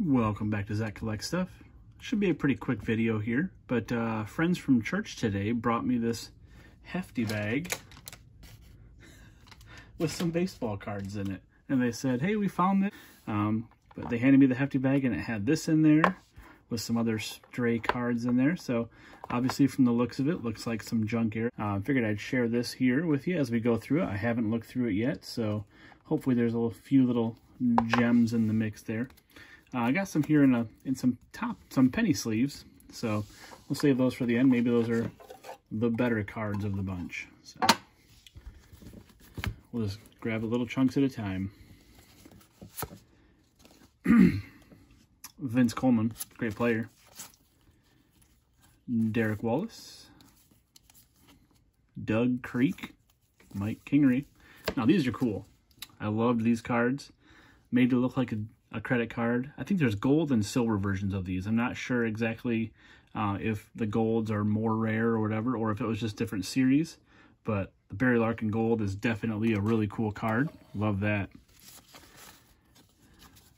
Welcome back to Zach Collects Stuff. Should be a pretty quick video here, but uh, friends from church today brought me this hefty bag with some baseball cards in it. And they said, hey, we found this. Um, but they handed me the hefty bag and it had this in there with some other stray cards in there. So obviously from the looks of it, looks like some junk era. I uh, figured I'd share this here with you as we go through it. I haven't looked through it yet, so hopefully there's a few little gems in the mix there. Uh, I got some here in a in some top some penny sleeves, so we'll save those for the end. Maybe those are the better cards of the bunch. So we'll just grab a little chunks at a time. Vince Coleman, great player. Derek Wallace. Doug Creek. Mike Kingery. Now, these are cool. I loved these cards. Made to look like a a credit card. I think there's gold and silver versions of these. I'm not sure exactly uh, if the golds are more rare or whatever, or if it was just different series. But the Barry Larkin Gold is definitely a really cool card. Love that.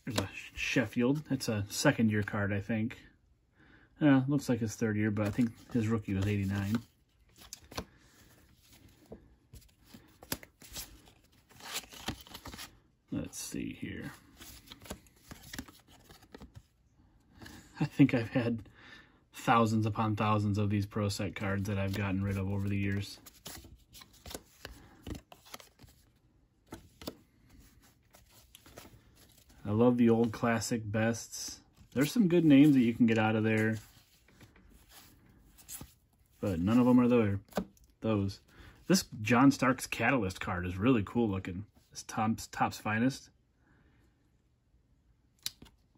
There's a Sheffield. That's a second year card, I think. Uh, looks like his third year, but I think his rookie was 89. Let's see here. I think I've had thousands upon thousands of these Pro Set cards that I've gotten rid of over the years. I love the old classic bests. There's some good names that you can get out of there. But none of them are there. Those. This John Starks Catalyst card is really cool looking. It's Topps, Topps Finest.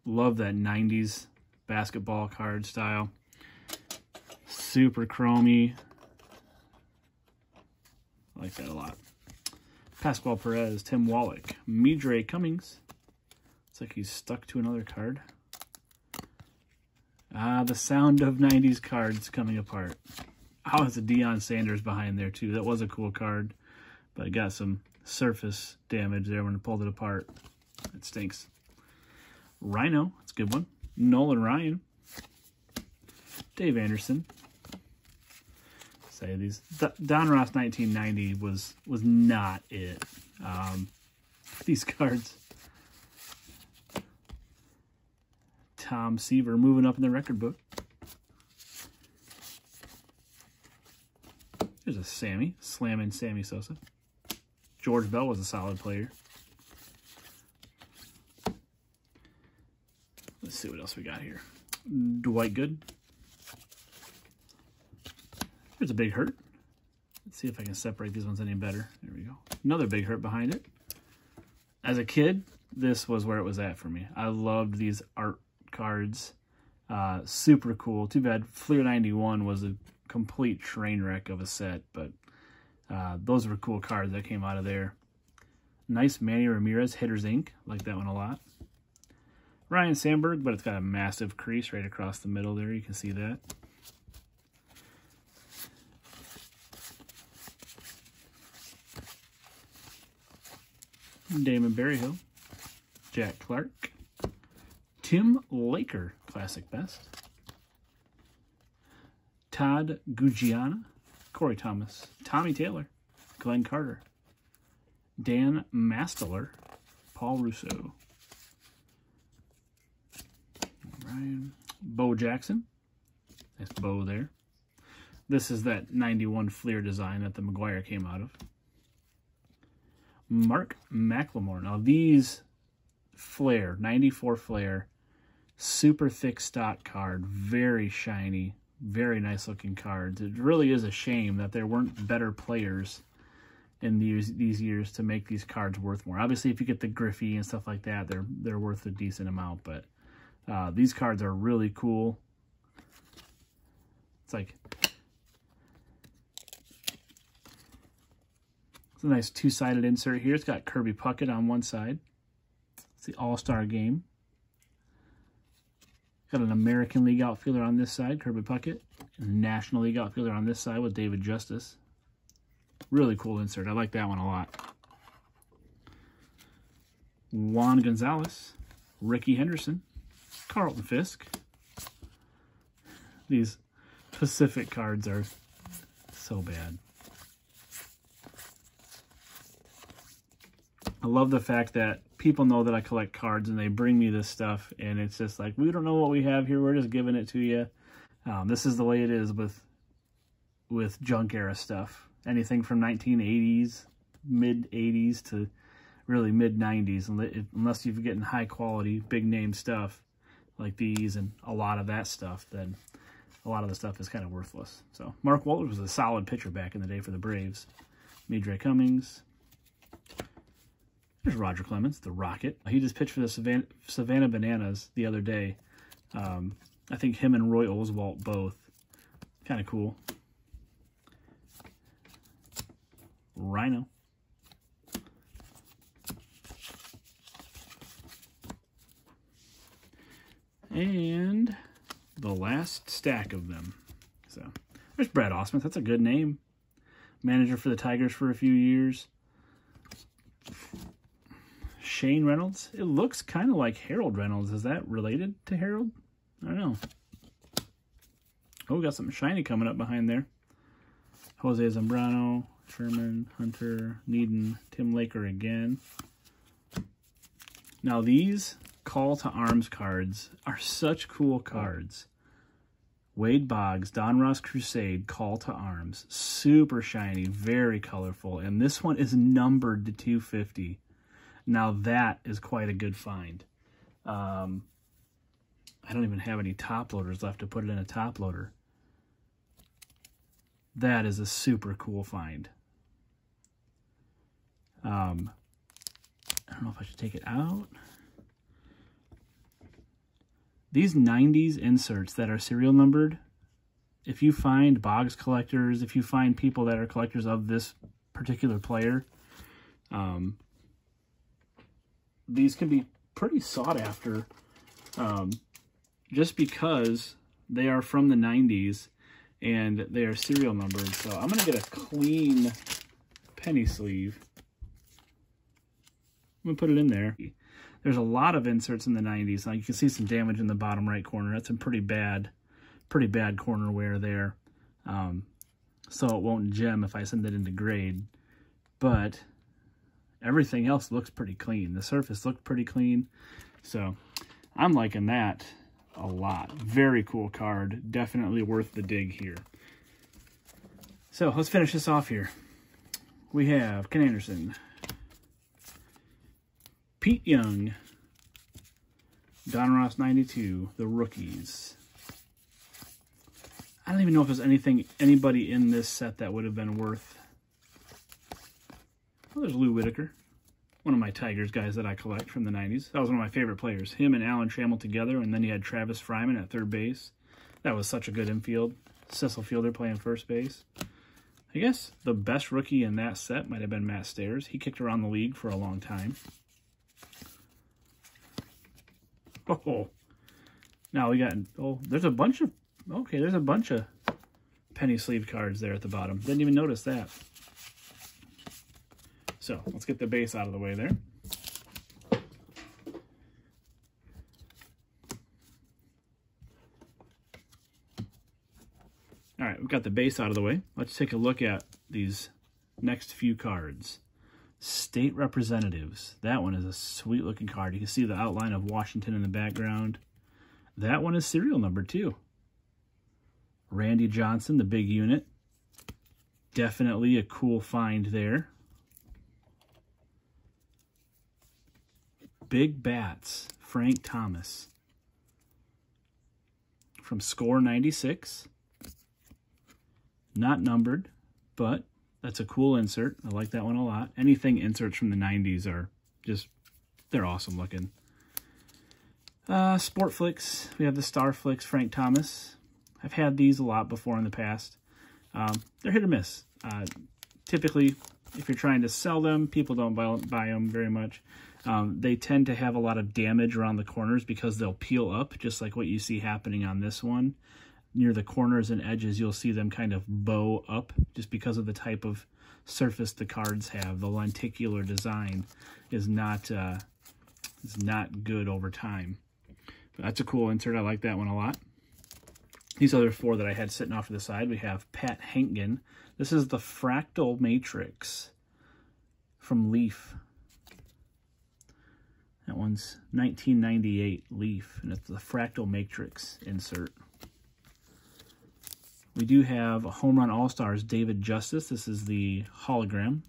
Love that 90s basketball card style. Super chromy. I like that a lot. Pascual Perez, Tim Wallach, Midre Cummings. Looks like he's stuck to another card. Ah, the sound of 90s cards coming apart. Oh, it's a Deion Sanders behind there, too. That was a cool card, but it got some surface damage there when it pulled it apart. It stinks. Rhino, that's a good one. Nolan Ryan, Dave Anderson. Say these Donruss 1990 was was not it. Um, these cards. Tom Seaver moving up in the record book. There's a Sammy, slamming Sammy Sosa. George Bell was a solid player. Let's see what else we got here. Dwight Good. There's a big hurt. Let's see if I can separate these ones any better. There we go. Another big hurt behind it. As a kid, this was where it was at for me. I loved these art cards. Uh, super cool. Too bad Fleer 91 was a complete train wreck of a set, but uh, those were cool cards that came out of there. Nice Manny Ramirez Hitters Ink. Like that one a lot. Ryne Sandberg, but it's got a massive crease right across the middle there. You can see that. Damon Berryhill, Jack Clark, Tim Laker, Classic Best, Todd Guggiana, Corey Thomas, Tommy Taylor, Glenn Carter, Dan Mastler, Paul Russo, Ryan. Bo Jackson. Nice bow there. This is that 91 Fleer design that the McGwire came out of. Mark McLemore. Now these Fleer, 94 Fleer, super thick stock card, very shiny, very nice looking cards. It really is a shame that there weren't better players in these these years to make these cards worth more. Obviously, if you get the Griffey and stuff like that, they're they're worth a decent amount, but uh, these cards are really cool. It's like, it's a nice two-sided insert here. It's got Kirby Puckett on one side. It's the All-Star Game. Got an American League outfielder on this side, Kirby Puckett. And National League outfielder on this side with David Justice. Really cool insert. I like that one a lot. Juan Gonzalez, Rickey Henderson, Carlton Fisk. These Pacific cards are so bad. I love the fact that people know that I collect cards and they bring me this stuff and it's just like, we don't know what we have here. We're just giving it to you. Um, this is the way it is with with junk era stuff. Anything from 1980s, mid 80s to really mid 90s, unless you're getting high quality, big name stuff like these and a lot of that stuff, then a lot of the stuff is kind of worthless. So Mark Wohlers was a solid pitcher back in the day for the Braves. Midre Cummings. There's Roger Clemens, the Rocket. He just pitched for the Savannah, Savannah Bananas the other day. Um, I think him and Roy Oswalt both. Kind of cool. Rhino. And the last stack of them. So there's Brad Ausmus. That's a good name. Manager for the Tigers for a few years. Shane Reynolds. It looks kind of like Harold Reynolds. Is that related to Harold? I don't know. Oh, we got something shiny coming up behind there. Jose Zambrano, Sherman, Hunter, Needham, Tim Laker again. Now these call to arms cards are such cool cards. Wade Boggs, Donruss Crusade, Call to Arms. Super shiny, very colorful. And this one is numbered to 250. Now that is quite a good find. Um, I don't even have any top loaders left to put it in a top loader. That is a super cool find. Um, I don't know if I should take it out. These 90s inserts that are serial numbered, if you find Boggs collectors, if you find people that are collectors of this particular player, um, these can be pretty sought after um, just because they are from the 90s and they are serial numbered. So I'm going to get a clean penny sleeve. I'm going to put it in there. There's a lot of inserts in the 90s. Now you can see some damage in the bottom right corner. That's a pretty bad, pretty bad corner wear there. Um, so it won't gem if I send it into grade. But everything else looks pretty clean. The surface looked pretty clean. So I'm liking that a lot. Very cool card. Definitely worth the dig here. So let's finish this off here. We have Ken Anderson, Pete Young, Donruss 92, the rookies. I don't even know if there's anything, anybody in this set that would have been worth. Well, there's Lou Whitaker, one of my Tigers guys that I collect from the 90s. That was one of my favorite players. Him and Alan Trammell together, and then he had Travis Fryman at third base. That was such a good infield. Cecil Fielder playing first base. I guess the best rookie in that set might have been Matt Stairs. He kicked around the league for a long time. Oh, now we got, oh, there's a bunch of, okay, there's a bunch of penny sleeve cards there at the bottom. Didn't even notice that. So let's get the base out of the way there. All right, we've got the base out of the way. Let's take a look at these next few cards. State Representatives. That one is a sweet looking card. You can see the outline of Washington in the background. That one is serial number two. Randy Johnson, the big unit. Definitely a cool find there. Big Bats, Frank Thomas. From Score 96. Not numbered, but that's a cool insert. I like that one a lot. Anything inserts from the 90s are just, they're awesome looking. Uh, Sportflics. We have the Starflix Frank Thomas. I've had these a lot before in the past. Um, they're hit or miss. Uh, typically, if you're trying to sell them, people don't buy, buy them very much. Um, they tend to have a lot of damage around the corners because they'll peel up, just like what you see happening on this one near the corners and edges, you'll see them kind of bow up just because of the type of surface the cards have. The lenticular design is not uh, is not good over time. But That's a cool insert. I like that one a lot. These other four that I had sitting off to the side, we have Pat Hentgen. This is the Fractal Matrix from Leaf. That one's 1998 Leaf, and it's the Fractal Matrix insert. We do have a Home Run All-Stars David Justice. This is the hologram.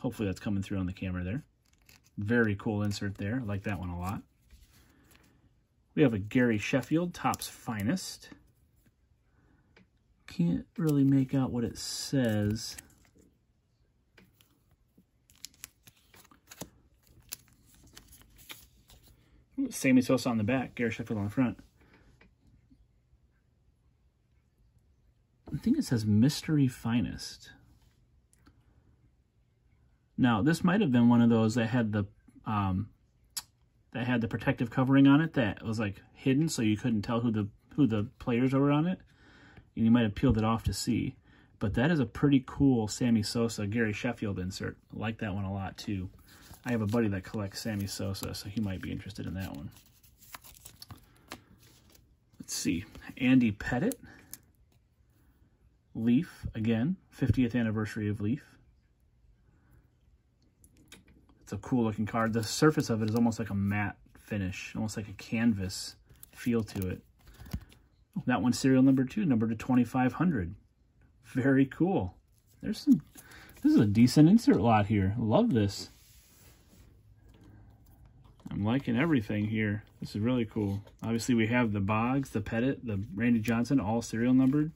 Hopefully that's coming through on the camera there. Very cool insert there. I like that one a lot. We have a Gary Sheffield, Topps Finest. Can't really make out what it says. Sammy Sosa on the back, Gary Sheffield on the front. I think it says Mystery Finest. Now, this might have been one of those that had the um, that had the protective covering on it that was like hidden, so you couldn't tell who the who the players were on it, and you might have peeled it off to see. But that is a pretty cool Sammy Sosa Gary Sheffield insert. I like that one a lot too. I have a buddy that collects Sammy Sosa, so he might be interested in that one. Let's see. Andy Pettitte. Leaf, again, 50th anniversary of Leaf. It's a cool looking card. The surface of it is almost like a matte finish, almost like a canvas feel to it. That one's serial number two, number to 2500. Very cool. There's some, this is a decent insert lot here. Love this. I'm liking everything here. This is really cool. Obviously, we have the Boggs, the Pettitte, the Randy Johnson, all serial numbered.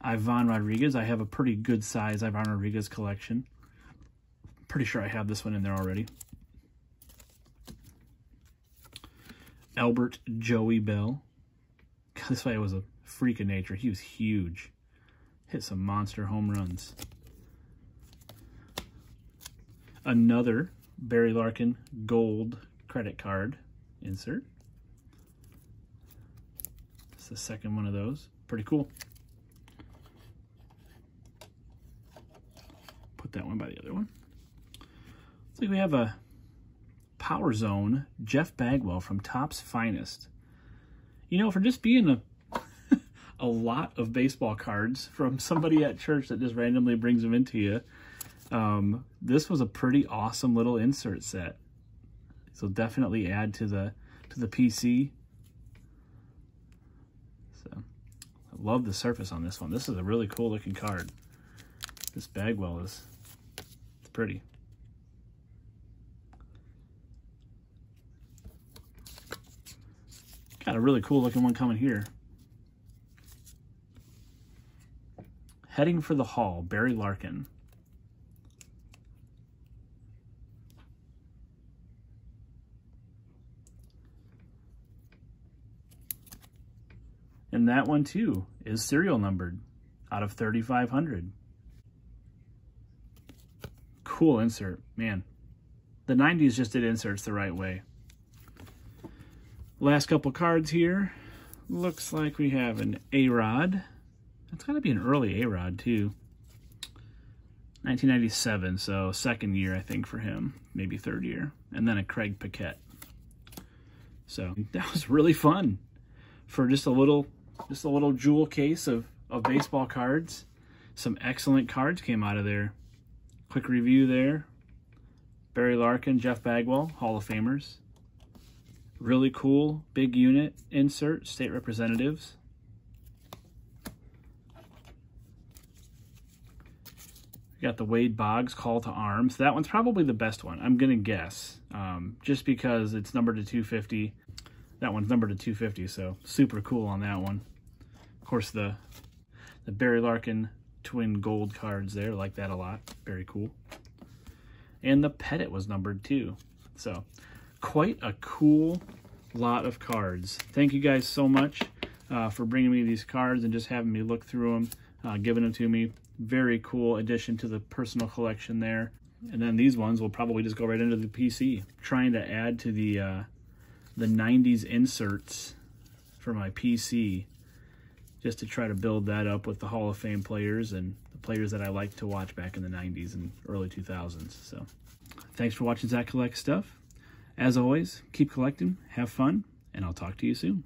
Ivan Rodriguez. I have a pretty good size Ivan Rodriguez collection. Pretty sure I have this one in there already. Albert Joey Belle. This guy was a freak of nature. He was huge. Hit some monster home runs. Another Barry Larkin gold credit card insert. It's the second one of those. Pretty cool. Put that one by the other one. Looks like we have a Power Zone Jeff Bagwell from Topps Finest. You know, for just being a a lot of baseball cards from somebody at church that just randomly brings them into you, um, this was a pretty awesome little insert set. So definitely add to the to the PC. So I love the surface on this one. This is a really cool looking card. This Bagwell is pretty. Got a really cool looking one coming here. Heading for the Hall, Barry Larkin. And that one too is serial numbered out of 3,500. Cool insert, man. The 90s just did inserts the right way. Last couple cards here. Looks like we have an A-Rod. That's got to be an early A-Rod too. 1997, so second year, I think, for him. Maybe third year. And then a Craig Paquette. So that was really fun for just a little just a little jewel case of, of baseball cards. Some excellent cards came out of there. Quick review there. Barry Larkin, Jeff Bagwell, Hall of Famers. Really cool big unit insert, state representatives. We got the Wade Boggs Call to Arms. That one's probably the best one, I'm going to guess. Um, just because it's numbered to 250. That one's numbered to 250, so super cool on that one. Of course, the the Barry Larkin twin gold cards there, like that a lot. Very cool. And the Pettitte was numbered too. So, quite a cool lot of cards. Thank you guys so much uh, for bringing me these cards and just having me look through them, uh, giving them to me. Very cool addition to the personal collection there. And then these ones will probably just go right into the PC. Trying to add to the uh, the 90s inserts for my PC just to try to build that up with the Hall of Fame players and the players that I liked to watch back in the 90s and early 2000s. So thanks for watching Zach Collects Stuff. As always, keep collecting, have fun, and I'll talk to you soon.